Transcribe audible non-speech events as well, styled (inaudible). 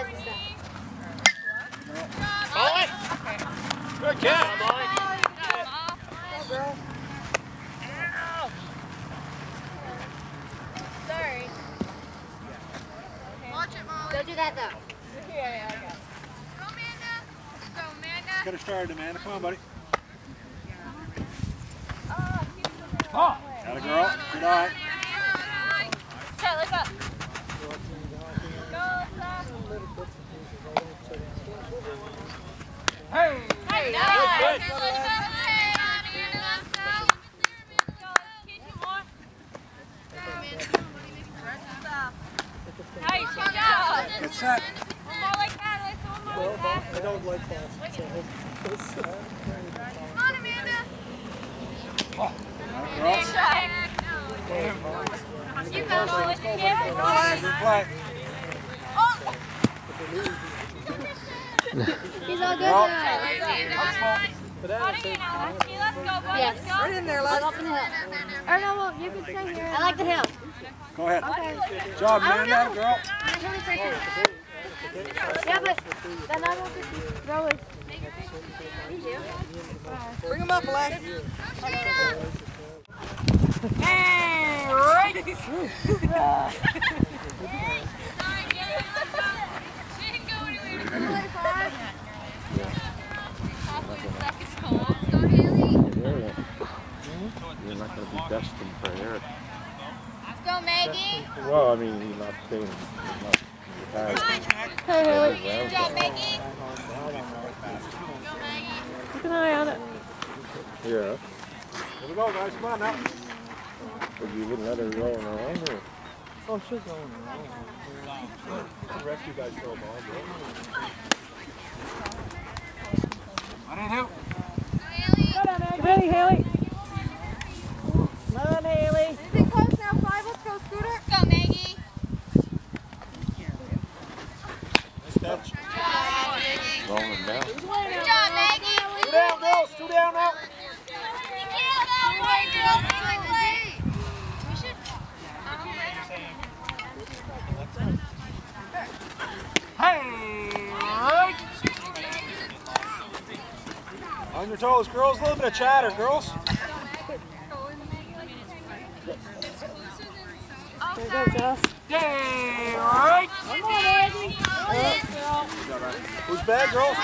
size and stuff. Molly. Good catch, Molly. Sorry. Don't do that though. Get her started, Amanda. Come on, buddy. Oh. Got a girl. Good eye. Okay, look up. Hey. Hey, Good, nice. Nice, good job. Get set. One more like that, Alexa, one more like that. I don't like that. Come on, Amanda. Girl. Good shot. You go, your kid. Good play. He's all good Girl. now. Out again, Alex. Let's go, Yes. let's go. Right in there, I'm lad. up in the hill. Or no, well, you can stay here. I like the hill. Go ahead. Okay. Good job, Amanda. Girl. I'm a hilly. Yeah, but then I won't throw it. Bring him up, lad. Hey, right. (laughs) You're not going to be destined for Eric. Let's go, Maggie. Well, I mean, he's not staying. He's not retired. Hey, Haley. Good job, Maggie. Keep an eye on it. Yeah. Here we go, guys. Come on now. But you wouldn't let her go on her own, or? Oh, she's going around. The rest of you guys throw a ball, bro. I didn't help. Get ready, Haley. Come on, Haley. Anything close now, five? Let's go, Scooter. Let's go, Maggie. Nice catch. Rolling. On your toes, girls. A little bit of chatter, girls. There you go, Joss day, right? on, more, Who's bad, girl?